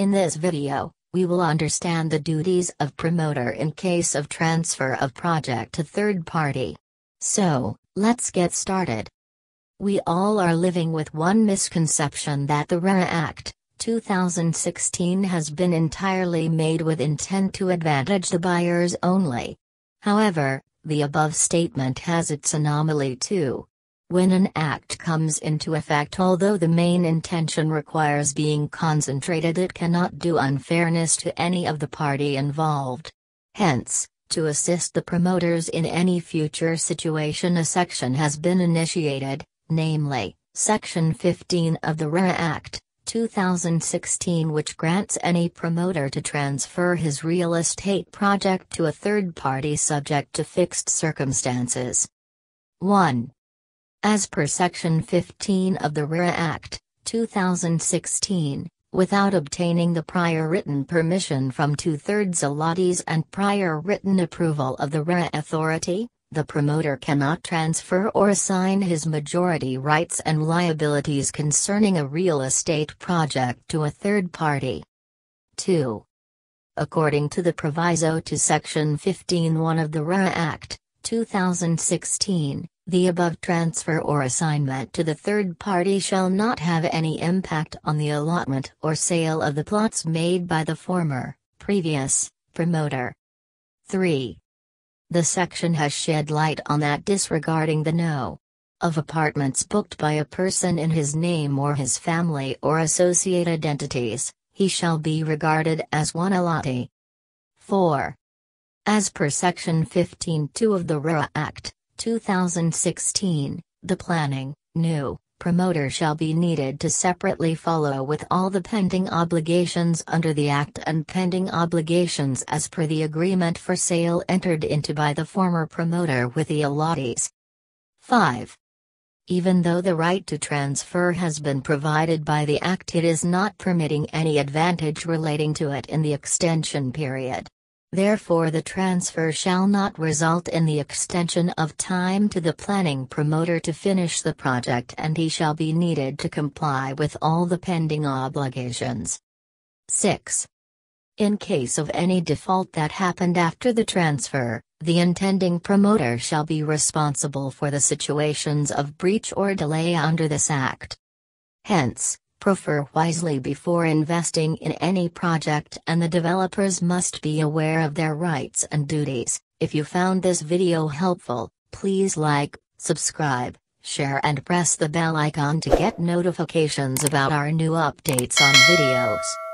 In this video, we will understand the duties of promoter in case of transfer of project to third party. So, let's get started. We all are living with one misconception that the RERA Act, 2016 has been entirely made with intent to advantage the buyers only. However, the above statement has its anomaly too. When an act comes into effect although the main intention requires being concentrated it cannot do unfairness to any of the party involved. Hence, to assist the promoters in any future situation a section has been initiated, namely, Section 15 of the RERA Act, 2016 which grants any promoter to transfer his real estate project to a third party subject to fixed circumstances. 1. As per Section 15 of the RERA Act, 2016, without obtaining the prior written permission from two-thirds allottees and prior written approval of the RERA authority, the promoter cannot transfer or assign his majority rights and liabilities concerning a real estate project to a third party. 2. According to the proviso to Section 15.1 of the RERA Act, 2016, the above transfer or assignment to the third party shall not have any impact on the allotment or sale of the plots made by the former, previous, promoter. 3. The section has shed light on that disregarding the no of apartments booked by a person in his name or his family or associated entities, he shall be regarded as one allottee. 4. As per Section 15.2 of the RERA Act, 2016, the planning, new, promoter shall be needed to separately follow with all the pending obligations under the Act and pending obligations as per the agreement for sale entered into by the former promoter with the allottees. 5. Even though the right to transfer has been provided by the Act, it is not permitting any advantage relating to it in the extension period. Therefore the transfer shall not result in the extension of time to the planning promoter to finish the project and he shall be needed to comply with all the pending obligations. 6. In case of any default that happened after the transfer, the intending promoter shall be responsible for the situations of breach or delay under this Act. Hence, Prefer wisely before investing in any project and the developers must be aware of their rights and duties. If you found this video helpful, please like, subscribe, share and press the bell icon to get notifications about our new updates on videos.